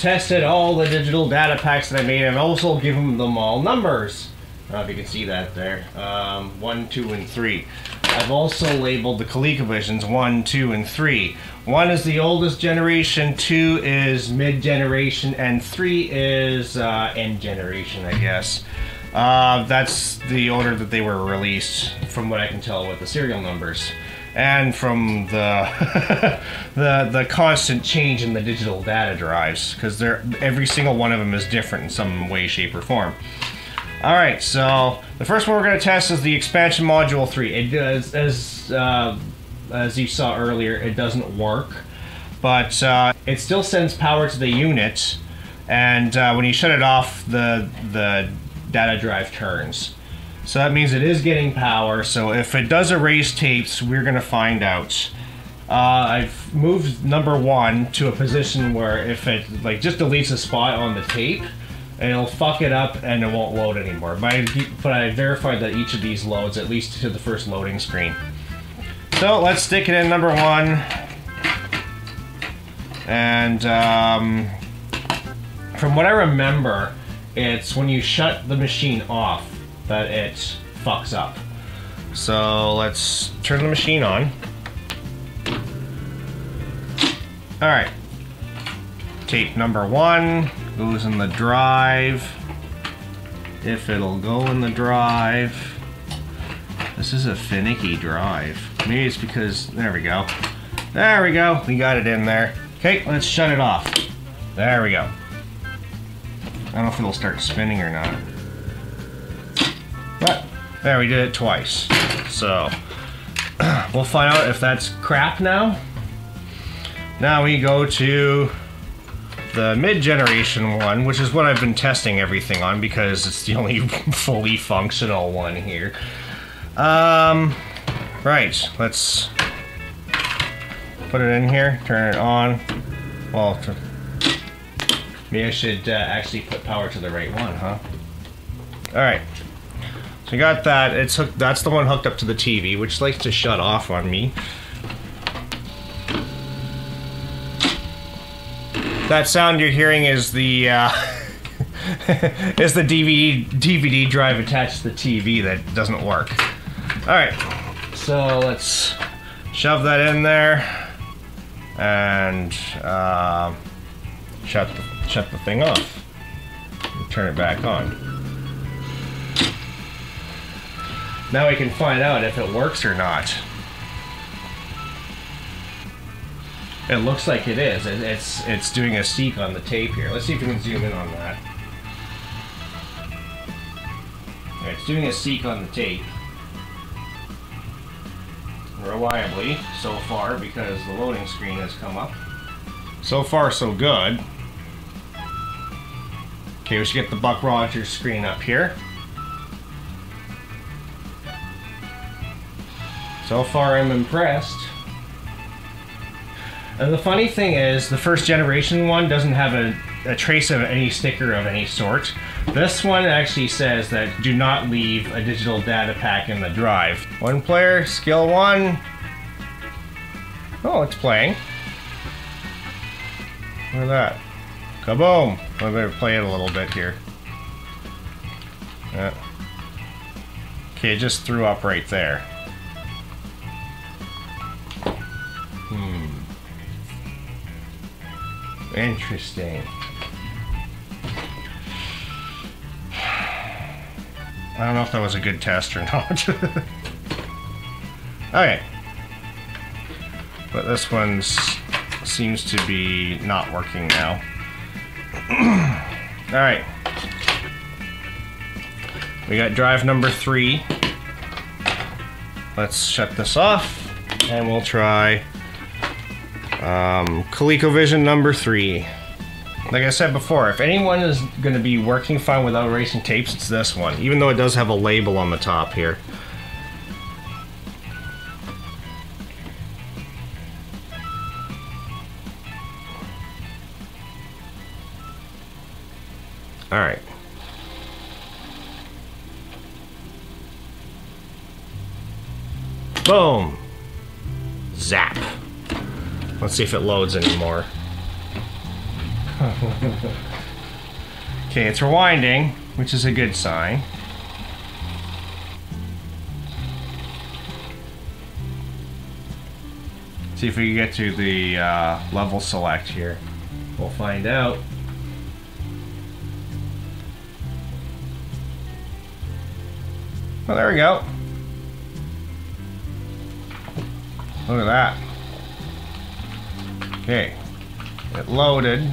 Tested all the digital data packs that I made and also given them all numbers. I don't know if you can see that there. Um, one, two, and three. I've also labeled the ColecoVisions one, two, and three. One is the oldest generation, two is mid-generation, and three is uh, end generation, I guess. Uh, that's the order that they were released, from what I can tell with the serial numbers, and from the the the constant change in the digital data drives, because they're every single one of them is different in some way, shape, or form. All right, so the first one we're going to test is the expansion module three. It does, as uh, as you saw earlier, it doesn't work, but uh, it still sends power to the unit, and uh, when you shut it off, the the data drive turns. So that means it is getting power. So if it does erase tapes, we're going to find out. Uh, I've moved number one to a position where if it like just deletes a spot on the tape, it'll fuck it up and it won't load anymore. But I, but I verified that each of these loads at least to the first loading screen. So let's stick it in number one. And um, from what I remember, it's when you shut the machine off that it fucks up. So let's turn the machine on. Alright. Tape number one goes in the drive. If it'll go in the drive. This is a finicky drive. Maybe it's because, there we go. There we go, we got it in there. Okay, let's shut it off. There we go. I don't know if it'll start spinning or not. There, we did it twice. So, we'll find out if that's crap now. Now we go to the mid-generation one, which is what I've been testing everything on because it's the only fully functional one here. Um, right, let's put it in here, turn it on. Well, maybe I should uh, actually put power to the right one, huh? All right. You got that. It's hooked. That's the one hooked up to the TV, which likes to shut off on me. That sound you're hearing is the uh, is the DVD DVD drive attached to the TV that doesn't work. All right, so let's shove that in there and uh, shut the, shut the thing off. Turn it back on. Now we can find out if it works or not. It looks like it is. It, it's it's doing a seek on the tape here. Let's see if we can zoom in on that. It's doing a seek on the tape. Reliably, so far, because the loading screen has come up. So far, so good. Okay, we should get the Buck Rogers screen up here. So far, I'm impressed. And the funny thing is, the first generation one doesn't have a, a, trace of any sticker of any sort. This one actually says that do not leave a digital data pack in the drive. One player, skill one. Oh, it's playing. Look at that. Kaboom! I better play it a little bit here. Yeah. Okay, it just threw up right there. Interesting. I don't know if that was a good test or not. okay. But this one seems to be not working now. Alright. We got drive number three. Let's shut this off and we'll try um, ColecoVision number three. Like I said before, if anyone is going to be working fine without erasing tapes, it's this one. Even though it does have a label on the top here. Alright. Boom! Zap. Let's see if it loads anymore. okay, it's rewinding, which is a good sign. See if we can get to the uh, level select here. We'll find out. Well, there we go. Look at that. Okay. It loaded.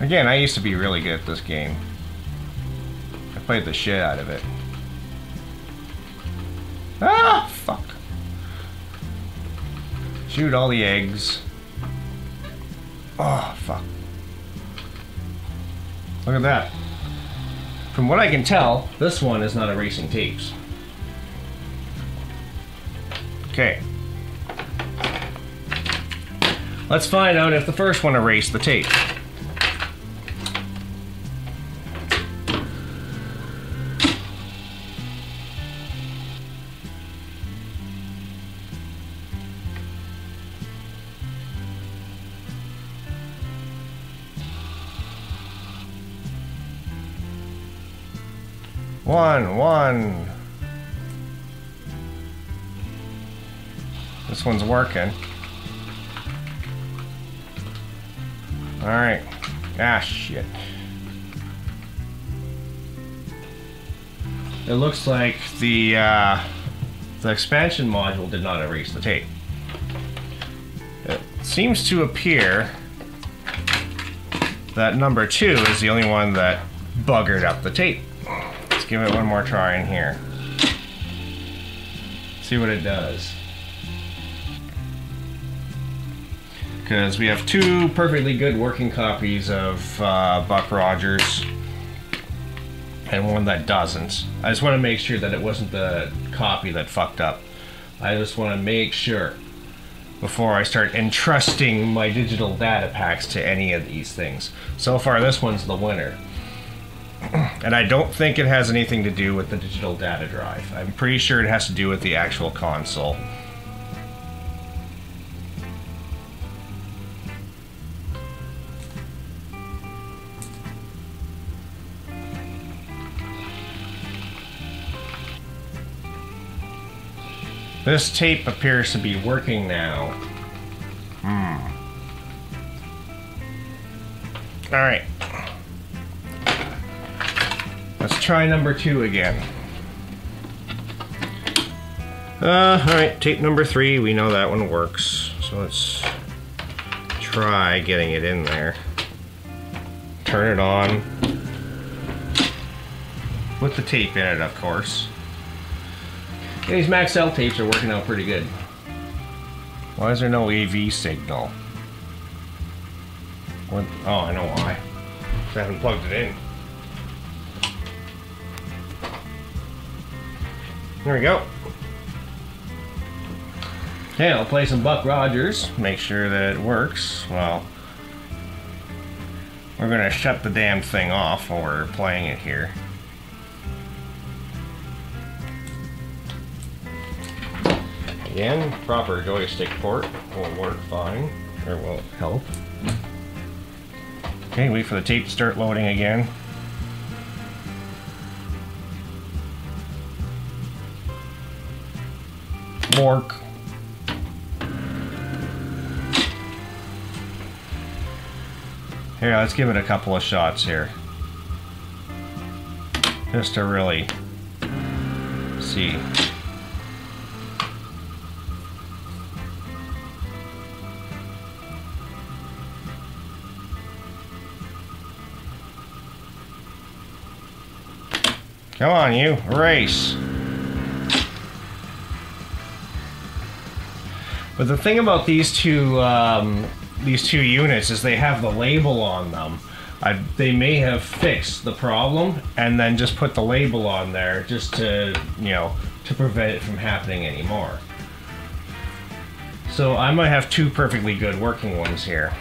Again, I used to be really good at this game. I played the shit out of it. Ah, fuck. Shoot all the eggs. Oh, fuck. Look at that. From what I can tell, this one is not erasing tapes. Okay. Let's find out if the first one erased the tape. One, one. This one's working. Alright. Ah, shit. It looks like the, uh, the expansion module did not erase the tape. It seems to appear that number two is the only one that buggered up the tape Let's give it one more try in here. See what it does. Because we have two perfectly good working copies of uh, Buck Rogers and one that doesn't. I just want to make sure that it wasn't the copy that fucked up. I just want to make sure before I start entrusting my digital data packs to any of these things. So far, this one's the winner. And I don't think it has anything to do with the digital data drive. I'm pretty sure it has to do with the actual console. This tape appears to be working now. Hmm. Alright. Let's try number two again. Uh, alright, tape number three, we know that one works. So let's try getting it in there. Turn it on. With the tape in it, of course. These Maxell tapes are working out pretty good. Why is there no AV signal? What? Oh, I know why. I haven't plugged it in. There we go. Okay, I'll play some Buck Rogers, make sure that it works. Well, we're going to shut the damn thing off while we're playing it here. Again, proper joystick port will work fine, or will help. Okay, wait for the tape to start loading again. Bork. Here, let's give it a couple of shots here. Just to really see. Come on, you. Race. But the thing about these two um, these two units is they have the label on them. I, they may have fixed the problem and then just put the label on there just to you know to prevent it from happening anymore. So I might have two perfectly good working ones here.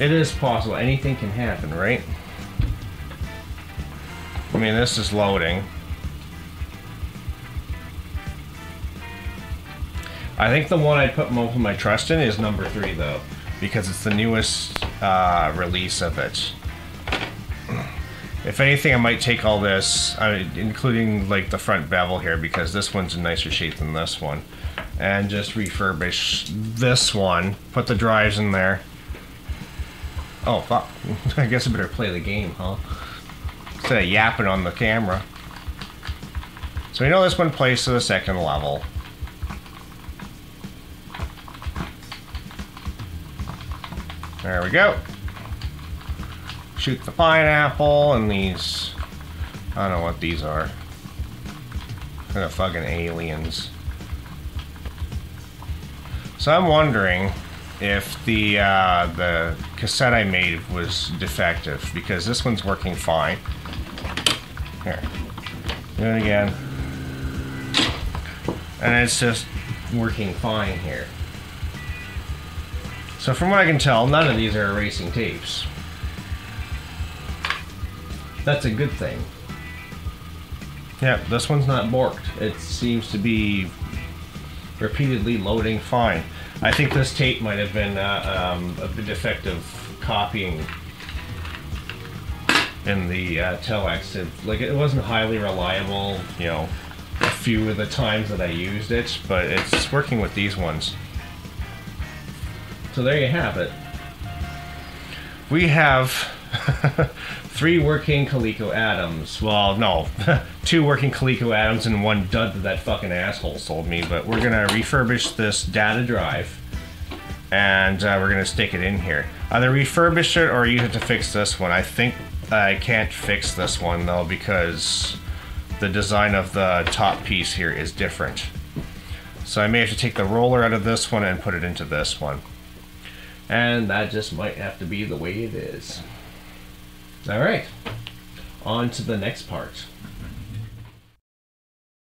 It is possible. Anything can happen, right? I mean, this is loading. I think the one I'd put most of my trust in is number three, though, because it's the newest uh, release of it. If anything, I might take all this, including like the front bevel here, because this one's in nicer shape than this one, and just refurbish this one. Put the drives in there. Oh fuck! I guess I better play the game, huh? Instead of yapping on the camera. So we know this one plays to the second level. There we go. Shoot the pineapple and these. I don't know what these are. Of fucking aliens. So I'm wondering if the uh, the cassette I made was defective because this one's working fine. Here, do it again, and it's just working fine here. So from what I can tell, none of these are erasing tapes. That's a good thing. Yep, this one's not borked. It seems to be repeatedly loading fine. I think this tape might have been uh, um, a bit defective copying in the uh, telex. It, like it wasn't highly reliable, you know, a few of the times that I used it, but it's working with these ones. So there you have it. We have three working Coleco Adams. Well, no, two working Coleco Adams and one dud that that fucking asshole sold me. But we're gonna refurbish this data drive, and uh, we're gonna stick it in here. Either refurbish it or you have to fix this one. I think I can't fix this one though because the design of the top piece here is different. So I may have to take the roller out of this one and put it into this one. And that just might have to be the way it is. All right, on to the next part.